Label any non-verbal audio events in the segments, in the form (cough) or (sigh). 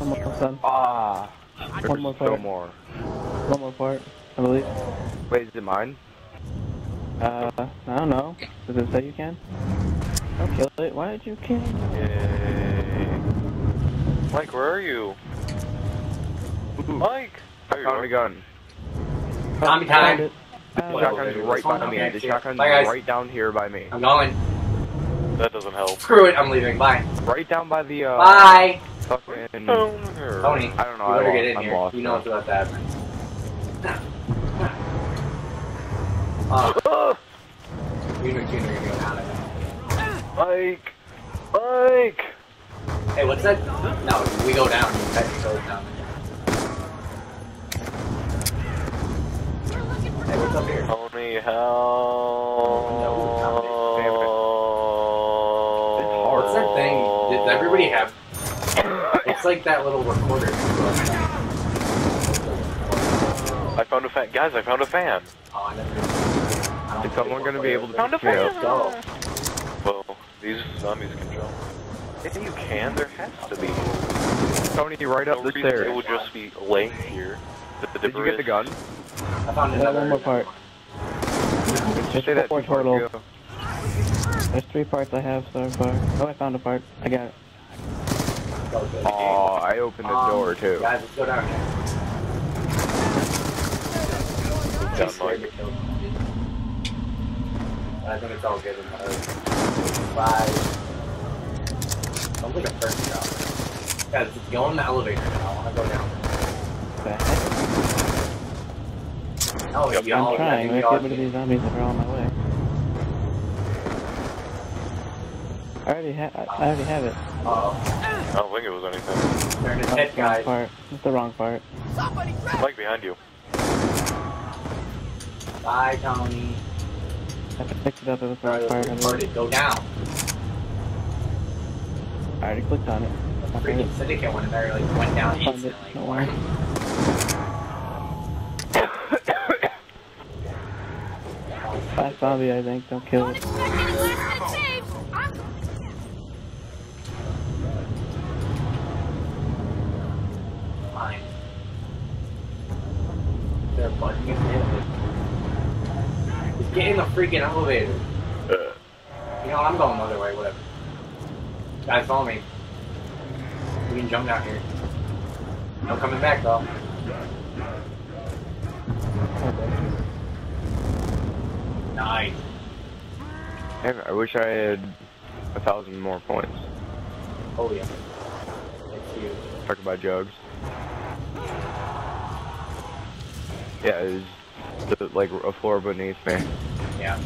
Almost done. Ah, One more still part. more. One more part, I believe. Wait, is it mine? Uh, I don't know. Does it say you can? Don't kill it. Why did you kill it? Yay. Mike, where are you? Mike! There you Found a gun. Zombie Found time. it. The Found shotgun's it. right by me. The shotgun's Bye, guys. right down here by me. I'm going. That doesn't help. Screw it, I'm leaving. Bye. Right down by the, uh... Bye. Fucking... Oh, Tony, I don't know, you I better lost- get in I'm here. lost you know what's about to happen. Uh, (laughs) Ah, you and Junior are gonna go down, I think. Mike! Mike! Hey, what's that? No, we go down. You cut your toes down. Hey, what's up here? Tony, help! What's that thing? Does everybody have? It's like that little recorder. I found a fan. Guys, I found a fan. Oh, I never. I Is someone gonna be able to Found a pick me up? Let's go. Well, these zombies can jump. If you can, there has to be. Tony, right up No the reason It stairs. would just be laying here. The, the Did you get the gun? I found another one more part. Just say that four before total. you. There's three parts I have so far. Oh, I found a part. I got it. Oh. I opened the Um, door too. Guys, let's go down here. Down, He's scared Mike. to kill me. I think it's all good in the Five. Sounds like a first job. Guys, let's go in the elevator now. I want to go down. The heck? Oh, Yep. I'm trying. I think Let's get rid of these zombies that are on my way. I already have. I I already have it. Uh-oh. I don't think it was anything. Turn his Oh, head, wrong guys. part. It's the wrong part. Somebody! Mike, behind you. Bye, Tony. I picked it up. It was the Alright, wrong part. let's I record believe. it. Go down. I already clicked on it. The freaking syndicate went in there, like, went down I found it. instantly. Don't worry. Last zombie, I think. Don't kill Don't it. expect any last minute saves. I'm Fine. Is there a button you can hit? Just get in the freaking elevator. Uh, You know? I'm going the other way, whatever. Guys, follow me. We can jump down here. No coming back, though. Nice. Damn I wish I had a thousand more points. Oh, yeah. It's huge. Talk about jugs. Yeah, it's the, like a floor beneath me. Yeah.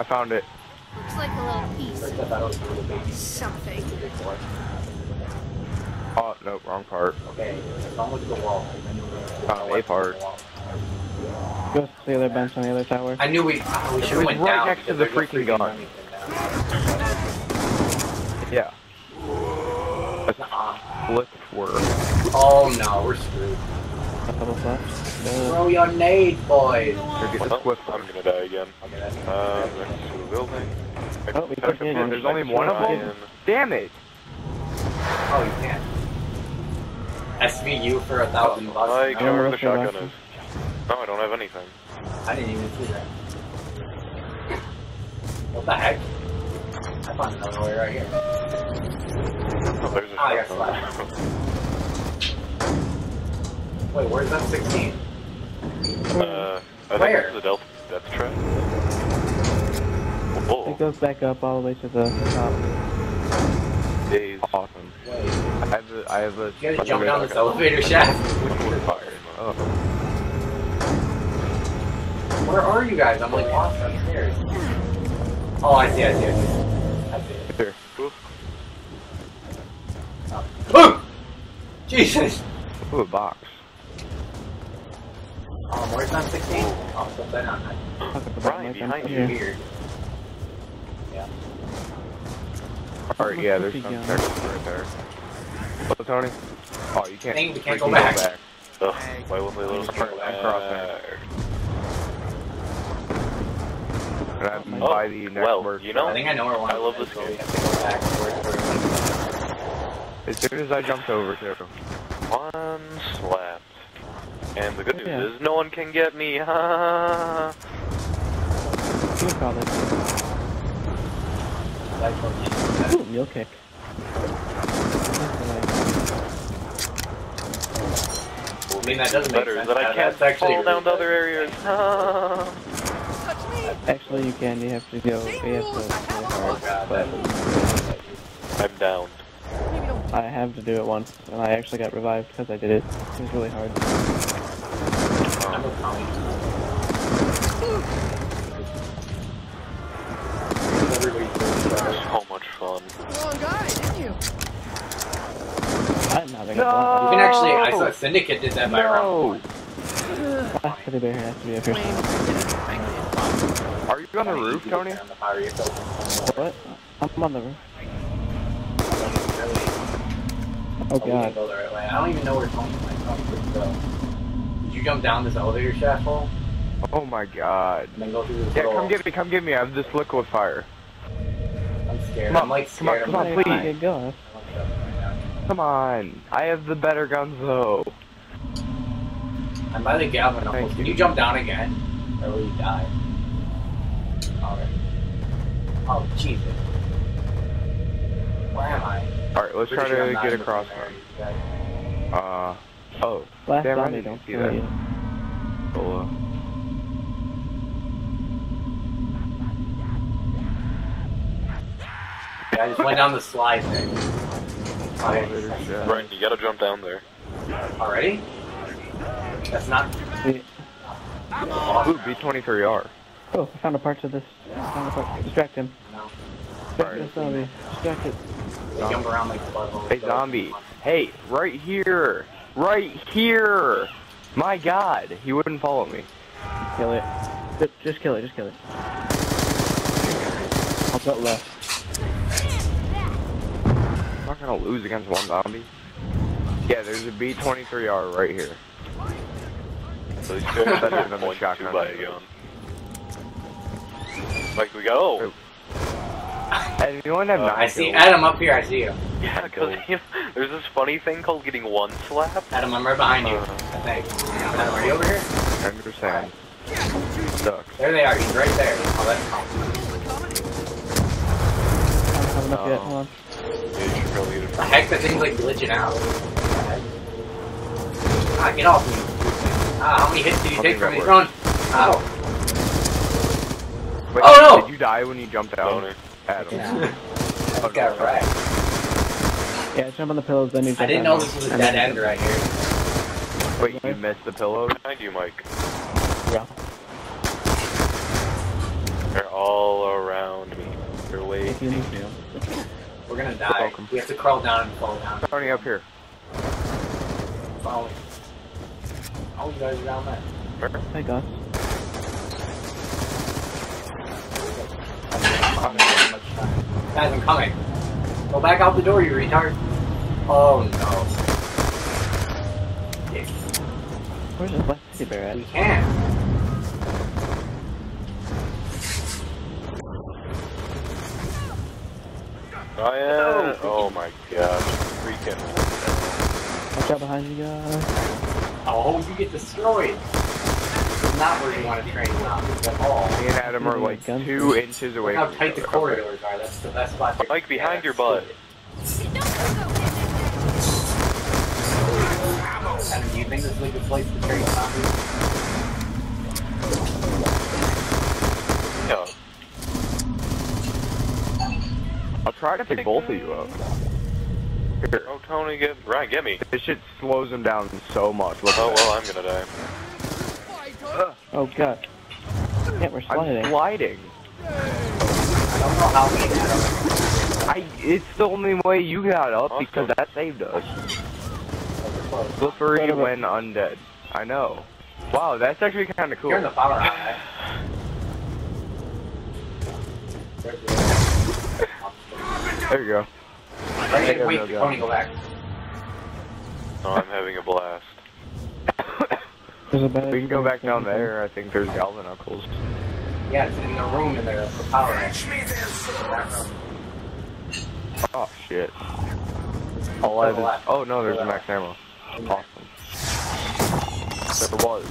I found it. looks like a little piece. First I thought it was a little baby. Something. Oh, no, wrong part. Okay, don't look at the wall. Found a part. Go to the other bench on the other tower. I knew we, oh, we should have was went right down. next to the there's a freaking gun. zombie thing down. Yeah. A Nuh-uh. work. Oh no, we're screwed. Double flash. Throw your nade, boys. Or get the well, swift I'm gonna die again. Okay, that's Uh, next to the building. Oh, we took it. There's only one of them? Damn it! Oh, you can't. SVU for a thousand bucks. Mike, No, know where the Russian shotgun is. No, I don't have anything. I didn't even see that. What the heck? I found another way right here. Oh, there's a Ah, I got shotgun. Wait, where's that 16? uh, I think Where? it's the Delta Death Trap. It Oh, goes back up all the way to the top. days. Awesome. Wait, I have a, I have a. you guys jump down this elevator shaft? (laughs) Oh. Where are you guys? I'm like lost upstairs. Oh, I see, I see, I see. I see it. Here. Boom! Jesus! Ooh, a box. Um, where's that 16? I'll put that on that. Brian, behind you. Here. Weird. Yeah. Alright, yeah, there's some gun. text right there. Hello, Tony? Oh, you can't. Dang, we can't freaking go back. Ugh, why won't they let us I'm go back? And I'm Oh, by the next well, work. you know- I think I know where one I love this game. we have to go back to where- As soon as I jumped over to. One slap. And the good news Yeah. is no one can get me. Ha You can call it. Like, what you- Ooh, meal kick. I mean, that doesn't make better is sense. that I can't actually fall down to other areas. Ha. Actually, you can. You have to go. You have to go hard. But I'm down. I have to do it once, and I actually got revived because I did it. It was really hard. I'm with Tommy. Everybody's really sorry. So much fun. Wrong guy, didn't you? I'm having No! a blast. You can actually, I saw Syndicate did that by round No! one. Last teddy bear has to be Flame. official. Are you on the roof, Tony? On the fire yourself. What? I'm on the roof. Really? Oh Oh, god. go the right way. I don't even know where Tony went. Tony, where'd you go? Did you jump down this elevator shaft hole Oh my god. and then go through this Yeah, little... come get me, come get me. I have this liquid fire. I'm scared. Come on, I'm like come on, scared. come on, please. like, Get going. Come on. I have the better guns though. I'm by the Galvin knuckles. Thank Can you. you jump down again? Or will you die? Alright. Oh, Jesus. Where am I? Alright, let's try Pretty sure I'm to get across primary, one. Uh, oh. Last Damn, I zombie didn't don't see kill that. you. Solo. Yeah, I just went down the slide thing. Elevator shaft. Right, you gotta jump down there. Already? That's not. See- Ooh, B23R. Oh, I found a part to this. I found a part. Distract him. No. Distract Alright. this zombie. Distract it. They jump around like buttholes. Hey, zombie. Hey, right here. Right here. My god. He wouldn't follow me. Kill it. Just, just kill it. Just kill it. I'll go left. I'm not gonna lose against one zombie. Yeah, there's a B23R right here. (laughs) So these guys Better than the point shotgun. By a gun. Like we go. Anyone have Uh, nine I see? Adam up here. I see you. Yeah, because there's this funny thing called getting one slap. Adam, I'm right behind you. Uh. I think. Adam, are you over here? I understand. Sucks. There they are. He's right there. Oh, that's Tom. I don't have enough yet. Oh. Hold on. Yeah, you should probably get it The heck, that thing's like glitching out. Ah, get off me. Ah, how many hits did you I take from that me? Run. Ow. Wait, Oh, no! Did you die when you jumped out? Tony. Adam. I (laughs) got wrecked. Yeah, jump on the pillows, then you jump I didn't know this was a And dead end right here. Wait, you missed the pillow? Behind you, Mike. Yeah. They're all around me. They're way. If you. (laughs) We're gonna die. welcome. We have to crawl down and fall down. Tony, up here. Follow me. Oh, you guys are down there. Hey, Gus. Guys, I'm coming. Go back out the door, you retard. Oh no. Yes, Where's the black teddy bear at? we can. I am. Oh my gosh. Freaking. Watch out behind you guys. Oh, you get destroyed. This is not where you want to train zombies at all. Me and Adam are like two inches away Look how from tight each the corridors are. That's the best spot. to- Mike, behind Yeah, your butt. Don't go Adam, do you think this is a good place to train zombies? Yeah. I'll try to pick both of you up. Here. Oh, Tony, get right. Get me. This shit slows them down so much. Look Oh at well, I'm gonna die. That. Oh, God. Yeah, we're sliding. I'm sliding. sliding. I don't know how we Adam. I. It's the only way you got up Awesome. because that saved us. We're. Slippery Right over- when undead. I know. Wow, that's actually kind of cool. You're in the power high. There you go. Wait, Go, wait, go, go. Tony, go back. Oh, I'm having a blast. There's a bad we can go back down there. I think there's Galvin Knuckles. Yeah, it's in the room in there, the power room. That room. Oh shit. All I have is, oh no, there's a max ammo. In. Awesome. There was.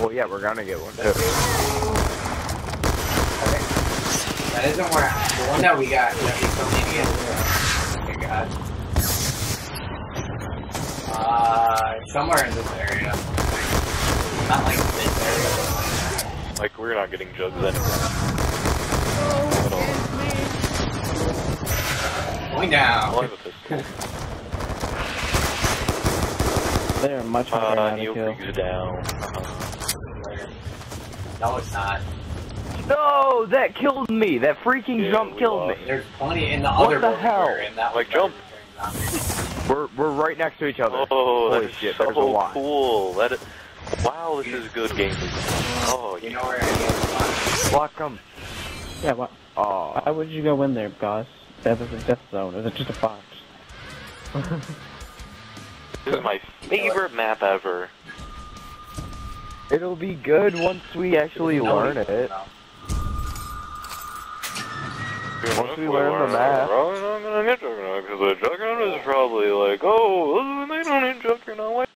Well, yeah, we're gonna get one too. Okay. That isn't where I, the one that we got. That we some idiot. Oh my god. Uh, somewhere in this area. Not like this area, but Like, we're not getting jugs anyway. At all. like going down. I'll have a. They are much harder Uh, now to kill. Neophyte's down. No, it's not. No, that killed me. That freaking Yeah, jump killed lost. me. There's plenty in the What other the hell? in. That Like, jump. We're we're right next to each other. Oh, Holy that is shit, so there's a lot. cool. That is, wow, this is good game. Oh, You know where it is. Block them. Yeah, what? Oh, Why would you go in there, guys? That was a death zone. Is it just a box? (laughs) This is my favorite map ever. it'll be good once we actually learn it. Once we learn the map. Probably not gonna get Juggernaut, because the Juggernaut is probably like, oh, they don't need Juggernaut.